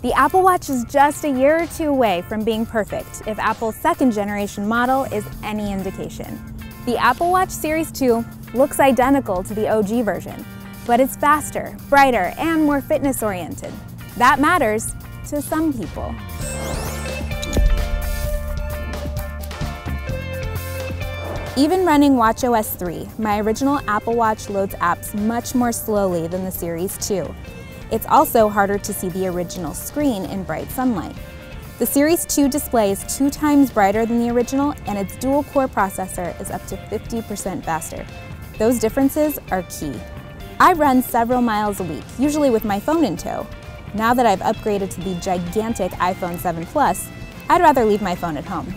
The Apple Watch is just a year or two away from being perfect if Apple's second generation model is any indication. The Apple Watch Series 2 looks identical to the OG version, but it's faster, brighter, and more fitness oriented. That matters to some people. Even running watchOS 3, my original Apple Watch loads apps much more slowly than the Series 2. It's also harder to see the original screen in bright sunlight. The Series 2 display is two times brighter than the original and its dual-core processor is up to 50% faster. Those differences are key. I run several miles a week, usually with my phone in tow. Now that I've upgraded to the gigantic iPhone 7 Plus, I'd rather leave my phone at home.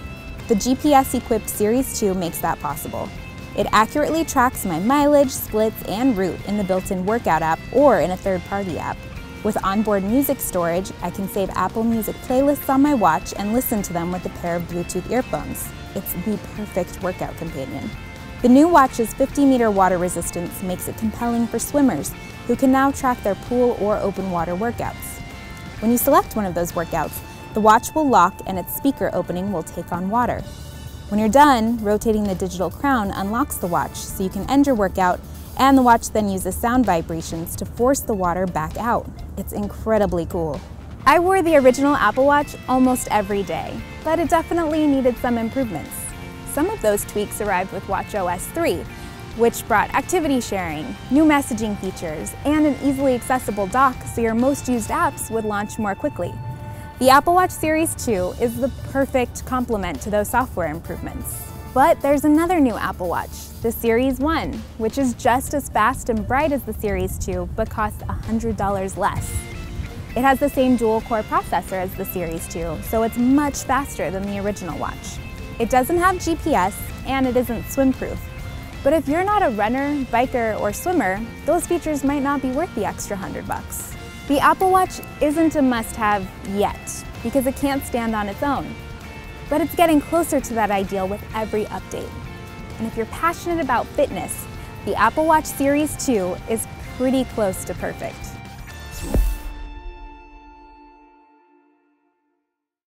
The GPS-equipped Series 2 makes that possible. It accurately tracks my mileage, splits, and route in the built-in workout app or in a third-party app. With onboard music storage, I can save Apple Music playlists on my watch and listen to them with a pair of Bluetooth earphones. It's the perfect workout companion. The new watch's 50-meter water resistance makes it compelling for swimmers who can now track their pool or open water workouts. When you select one of those workouts, the watch will lock and its speaker opening will take on water. When you're done, rotating the digital crown unlocks the watch so you can end your workout and the watch then uses sound vibrations to force the water back out. It's incredibly cool. I wore the original Apple Watch almost every day, but it definitely needed some improvements. Some of those tweaks arrived with watchOS 3, which brought activity sharing, new messaging features, and an easily accessible dock so your most used apps would launch more quickly. The Apple Watch Series 2 is the perfect complement to those software improvements. But there's another new Apple Watch, the Series 1, which is just as fast and bright as the Series 2, but costs $100 less. It has the same dual-core processor as the Series 2, so it's much faster than the original watch. It doesn't have GPS, and it isn't swim-proof. But if you're not a runner, biker, or swimmer, those features might not be worth the extra hundred bucks. The Apple Watch isn't a must-have yet because it can't stand on its own, but it's getting closer to that ideal with every update. And if you're passionate about fitness, the Apple Watch Series 2 is pretty close to perfect.